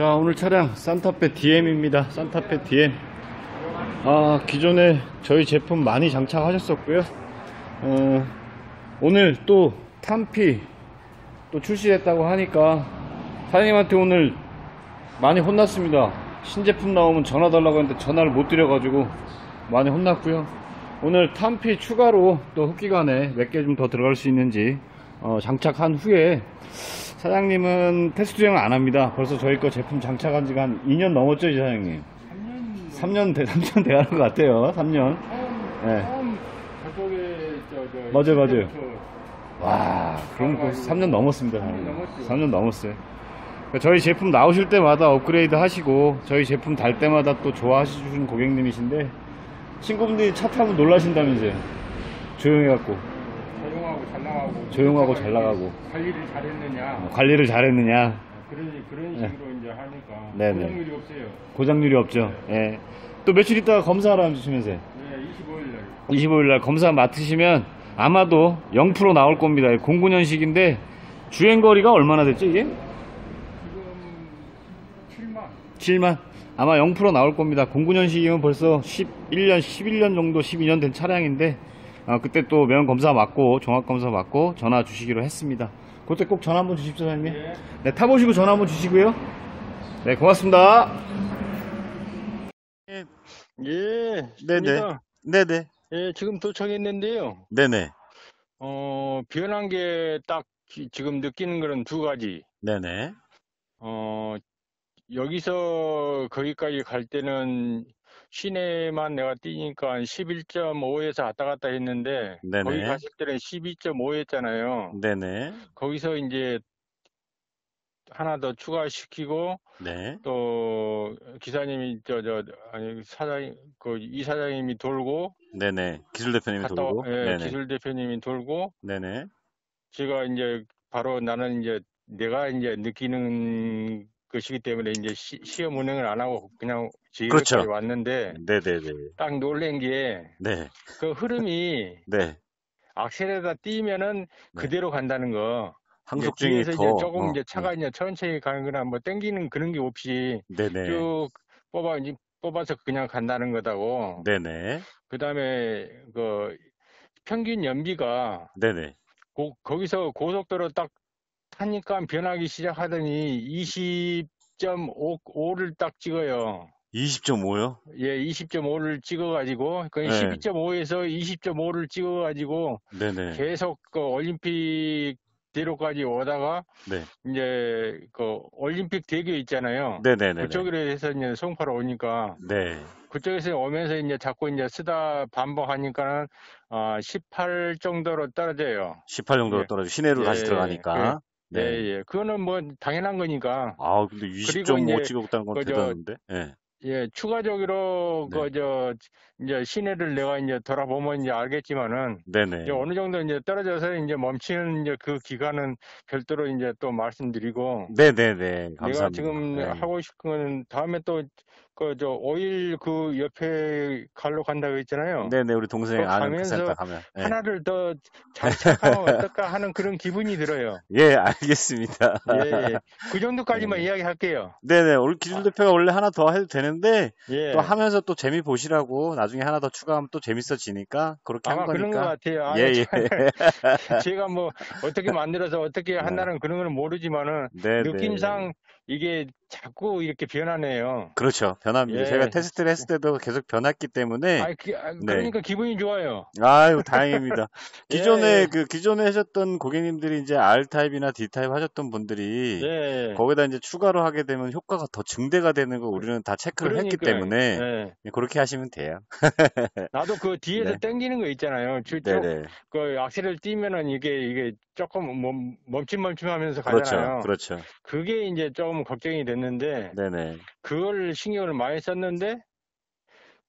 자 오늘 차량 산타페 DM입니다. 산타페 DM 아 기존에 저희 제품 많이 장착하셨었고요. 어, 오늘 또 탄피 또 출시됐다고 하니까 사장님한테 오늘 많이 혼났습니다. 신제품 나오면 전화 달라고 했는데 전화를 못 드려가지고 많이 혼났고요. 오늘 탄피 추가로 또 흡기관에 몇 개 좀 더 들어갈 수 있는지 어, 장착한 후에 사장님은 테스트 주행을 안 합니다. 벌써 저희 거 제품 장착한 지가 한 2년 넘었죠, 이제 사장님? 3년, 3년 돼, 3년 돼가는 것 같아요, 3년. 네. 처음 저쪽에 저, 저 맞아요, 맞아요. 저- 와, 그럼 벌써 3년 넘었습니다, 사장님. 넘었죠. 3년 넘었어요. 그러니까 저희 제품 나오실 때마다 업그레이드 하시고, 저희 제품 달 때마다 또 좋아하시는 고객님이신데, 친구분들이 차 타면 놀라신다면서요. 조용해갖고. 조용하고 잘 나가고 조용하고 잘 나가고. 관리를 잘했느냐 뭐 관리를 잘했느냐, 그런 그런 네. 식으로 이제 하니까 네네. 고정률이 없어요. 고장률이 없죠. 예. 또 며칠 있다가 검사하라 주시면서요. 네, 25일 날 25일 날 검사 맡으시면 아마도 0% 나올 겁니다. 09년식인데 주행 거리가 얼마나 됐죠 이게? 지금 7만 7만 아마 0% 나올 겁니다. 09년식이면 벌써 11년, 11년 정도, 12년 된 차량인데 아, 그때 또 매연 검사 맞고 종합 검사 맞고 전화 주시기로 했습니다. 그때 꼭 전화 한번 주십시오, 사장님. 예. 네, 타보시고 전화 한번 주시고요. 네, 고맙습니다. 예, 네네. 입니다. 네네. 예, 지금 도착했는데요. 네네. 어, 변한 게 딱 지금 느끼는 거는 두 가지. 네네. 어, 여기서 거기까지 갈 때는 시내만 내가 뛰니까 11.5에서 왔다 갔다 했는데 네네. 거기 갔을 때는 12.5였잖아요. 네네. 거기서 이제 하나 더 추가시키고 네. 또 기사님이 저 저 아니 사장 그 이사장님이 돌고 네네. 기술 대표님이 갔다 돌고. 와- 예, 네네. 기술 대표님이 돌고 네네. 제가 이제 바로 나는 이제 내가 이제 느끼는 것이기 때문에 이제 시, 시험 운행을 안 하고 그냥 지금까지 그렇죠. 왔는데 네네네. 딱 놀란 게 네. 그 흐름이 네. 악셀에다 뛰면은 그대로 간다는 거. 항속 이제 중이 뒤에서 더. 이제 조금 어, 이제 차가 이제 천천히 가는 거나 뭐 땡기는 그런 게 없이 네네. 쭉 뽑아 이제 뽑아서 그냥 간다는 거다고. 네네. 그다음에 그 평균 연비가 네네. 고- 거기서 고속도로 딱 타니까 변하기 시작하더니 20.5를 딱 찍어요. 20.5요? 예, 20.5를 찍어가지고, 그 네. 12.5에서 20.5를 찍어가지고, 네네. 계속 그 올림픽 대로까지 오다가, 네. 이제 그 올림픽 대교 있잖아요. 네네네. 그쪽으로 해서 이제 송파로 오니까, 네. 그쪽에서 오면서 이제 자꾸 이제 쓰다 반복하니까는, 아, 18 정도로 떨어져요. 18 정도로 예. 떨어져. 시내로 다시 예, 들어가니까. 예, 네. 예. 그거는 뭐 당연한 거니까. 아, 근데 그리고 20.5 이제 찍었다는 건 그 저- 대단한데? 예. 예, 추가적으로 네. 그저 이제 시내를 내가 이제 돌아보면 이제 알겠지만은 네네. 이제 어느 정도 이제 떨어져서 이제 멈추는 이제 그 기간은 별도로 이제 또 말씀드리고 네네네. 감사합니다. 내가 지금 네. 하고 싶은 건 다음에 또 그 저 오일 그 옆에 갈로 간다고 했잖아요. 네네. 우리 동생 그거 아는 그 센터 가면. 예. 하나를 더 장착하면 어떨까 하는 그런 기분이 들어요. 예, 알겠습니다. 예, 예. 그 정도까지만 네. 이야기할게요. 네네. 우리 기술 대표가 원래 하나 더 해도 되는데, 예. 또 하면서 또 재미 보시라고 나중에 하나 더 추가하면 또 재밌어지니까 그렇게 아마 한 그런 것 거니까. 같아요. 아, 예, 예. 제가 뭐 어떻게 만들어서 어떻게 한다는 그런 건 모르지만은 네네. 느낌상 이게 자꾸 이렇게 변하네요. 그렇죠. 변합니다. 예. 제가 테스트를 했을 때도 계속 변했기 때문에. 아, 그, 아, 네. 그러니까 기분이 좋아요. 아유, 다행입니다. 기존에 예. 그 기존에 하셨던 고객님들이 이제 R 타입이나 D 타입 하셨던 분들이 예. 거기다 이제 추가로 하게 되면 효과가 더 증대가 되는 거 우리는 다 체크를 했기 그러니까요. 때문에 예. 그렇게 하시면 돼요. 나도 그 뒤에서 네. 땡기는 거 있잖아요. 쭉, 네네. 그 악셀을 띄면은 이게 이게 조금 멈, 멈춤멈춤하면서 그렇죠. 가잖아요. 그렇죠. 그게 이제 조금 걱정이 됐는데 네네. 그걸 신경을 많이 썼는데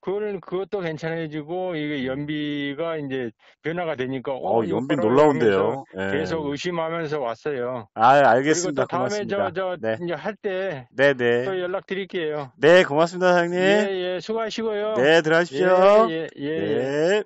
그걸 그것도 괜찮아지고 이게 연비가 이제 변화가 되니까 어, 이거 연비 놀라운데요. 예. 계속 의심하면서 왔어요. 아, 알겠습니다. 또 다음에 고맙습니다. 저 저 네. 이제 할때또 네네. 연락 드릴게요. 네, 고맙습니다, 사장님. 예, 예, 수고하시고요. 네, 들어가십시오. 예, 예, 예, 예. 네.